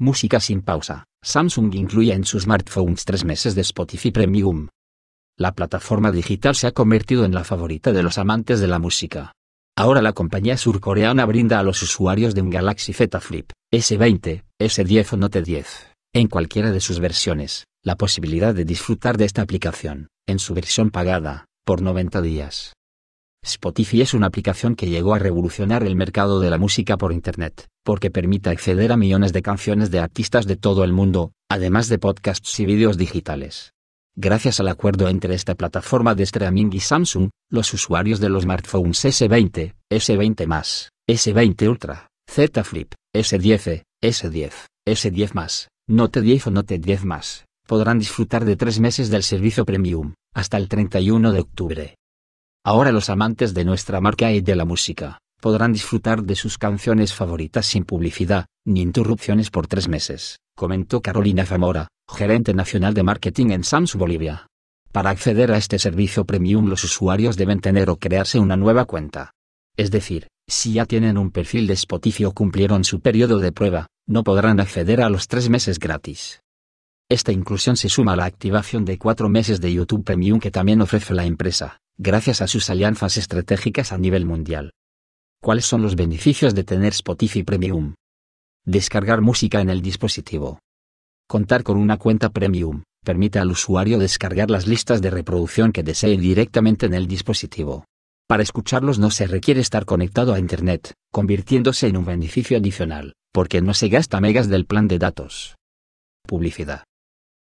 Música sin pausa. Samsung incluye en sus smartphones tres meses de Spotify Premium. La plataforma digital se ha convertido en la favorita de los amantes de la música. Ahora la compañía surcoreana brinda a los usuarios de un Galaxy Z Flip, S20, S10 o Note 10, en cualquiera de sus versiones, la posibilidad de disfrutar de esta aplicación, en su versión pagada, por 90 días. Spotify es una aplicación que llegó a revolucionar el mercado de la música por Internet, porque permite acceder a millones de canciones de artistas de todo el mundo, además de podcasts y vídeos digitales. Gracias al acuerdo entre esta plataforma de streaming y Samsung, los usuarios de los smartphones S20, S20 S20 Ultra, Z Flip, S10, S10, S10 Note 10 o Note 10 podrán disfrutar de tres meses del servicio premium, hasta el 31 de octubre. Ahora los amantes de nuestra marca y de la música, podrán disfrutar de sus canciones favoritas sin publicidad, ni interrupciones por tres meses, comentó Carolina Zamora, gerente nacional de marketing en Samsung Bolivia. Para acceder a este servicio premium los usuarios deben tener o crearse una nueva cuenta. Es decir, si ya tienen un perfil de Spotify o cumplieron su periodo de prueba, no podrán acceder a los tres meses gratis. Esta inclusión se suma a la activación de cuatro meses de YouTube Premium que también ofrece la empresa, gracias a sus alianzas estratégicas a nivel mundial. ¿Cuáles son los beneficios de tener Spotify Premium? Descargar música en el dispositivo. Contar con una cuenta Premium permite al usuario descargar las listas de reproducción que desee directamente en el dispositivo. Para escucharlos no se requiere estar conectado a Internet, convirtiéndose en un beneficio adicional, porque no se gasta megas del plan de datos. Publicidad.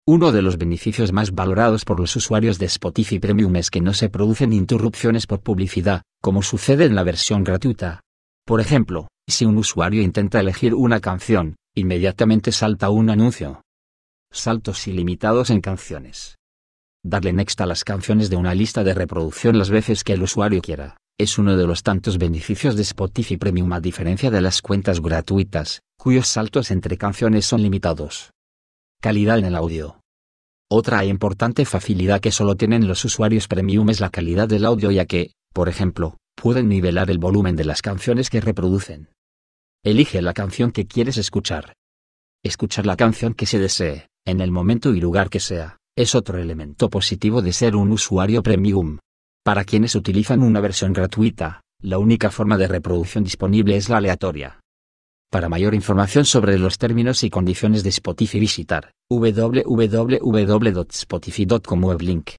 Uno de los beneficios más valorados por los usuarios de Spotify Premium es que no se producen interrupciones por publicidad, como sucede en la versión gratuita. Por ejemplo, si un usuario intenta elegir una canción, inmediatamente salta un anuncio. Saltos ilimitados en canciones. Darle next a las canciones de una lista de reproducción las veces que el usuario quiera, es uno de los tantos beneficios de Spotify Premium a diferencia de las cuentas gratuitas, cuyos saltos entre canciones son limitados. Calidad en el audio. Otra importante facilidad que solo tienen los usuarios premium es la calidad del audio ya que, por ejemplo, pueden nivelar el volumen de las canciones que reproducen. Elige la canción que quieres escuchar. Escuchar la canción que se desee, en el momento y lugar que sea, es otro elemento positivo de ser un usuario premium. Para quienes utilizan una versión gratuita, la única forma de reproducción disponible es la aleatoria. Para mayor información sobre los términos y condiciones de Spotify visitar www.spotify.com weblink.